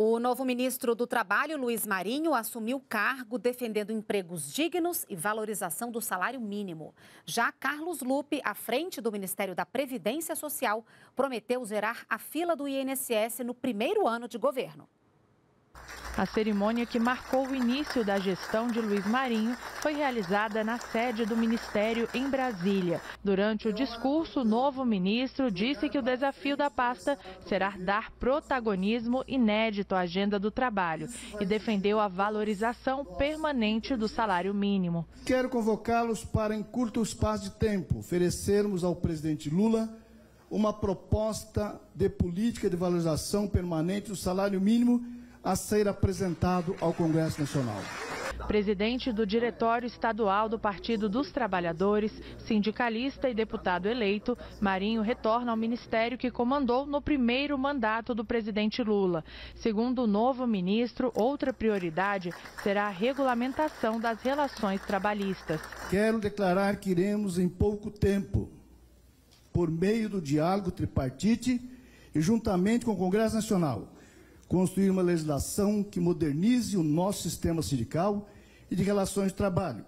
O novo ministro do Trabalho, Luiz Marinho, assumiu cargo defendendo empregos dignos e valorização do salário mínimo. Já Carlos Lupe, à frente do Ministério da Previdência Social, prometeu zerar a fila do INSS no primeiro ano de governo. A cerimônia que marcou o início da gestão de Luiz Marinho foi realizada na sede do Ministério em Brasília. Durante o discurso, o novo ministro disse que o desafio da pasta será dar protagonismo inédito à agenda do trabalho e defendeu a valorização permanente do salário mínimo. Quero convocá-los para, em curto espaço de tempo, oferecermos ao presidente Lula uma proposta de política de valorização permanente do salário mínimo a ser apresentado ao Congresso Nacional. Presidente do Diretório Estadual do Partido dos Trabalhadores, sindicalista e deputado eleito, Marinho retorna ao ministério que comandou no primeiro mandato do presidente Lula. Segundo o novo ministro, outra prioridade será a regulamentação das relações trabalhistas. Quero declarar que iremos, em pouco tempo, por meio do diálogo tripartite e juntamente com o Congresso Nacional, construir uma legislação que modernize o nosso sistema sindical e de relações de trabalho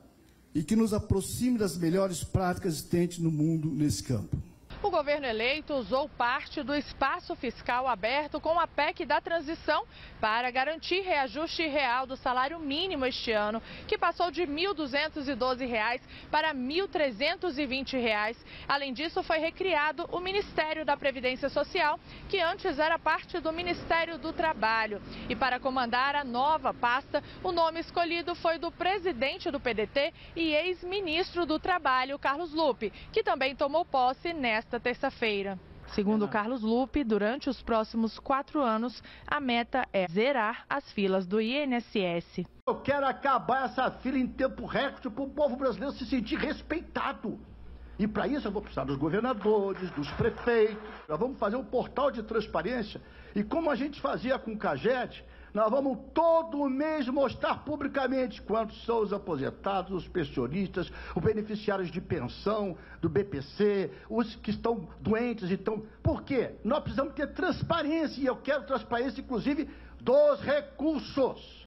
e que nos aproxime das melhores práticas existentes no mundo nesse campo. O governo eleito usou parte do espaço fiscal aberto com a PEC da transição para garantir reajuste real do salário mínimo este ano, que passou de R$ 1.212 para R$ 1.320. Além disso, foi recriado o Ministério da Previdência Social, que antes era parte do Ministério do Trabalho. E para comandar a nova pasta, o nome escolhido foi do presidente do PDT e ex-ministro do Trabalho, Carlos Lupe, que também tomou posse nesta nesta terça-feira. Segundo Carlos Lupe, durante os próximos quatro anos, a meta é zerar as filas do INSS. Eu quero acabar essa fila em tempo recorde para o povo brasileiro se sentir respeitado. E para isso eu vou precisar dos governadores, dos prefeitos. Nós vamos fazer um portal de transparência. E como a gente fazia com o CAGED, nós vamos todo mês mostrar publicamente quantos são os aposentados, os pensionistas, os beneficiários de pensão, do BPC, os que estão doentes. Então, por quê? Nós precisamos ter transparência e eu quero transparência, inclusive, dos recursos.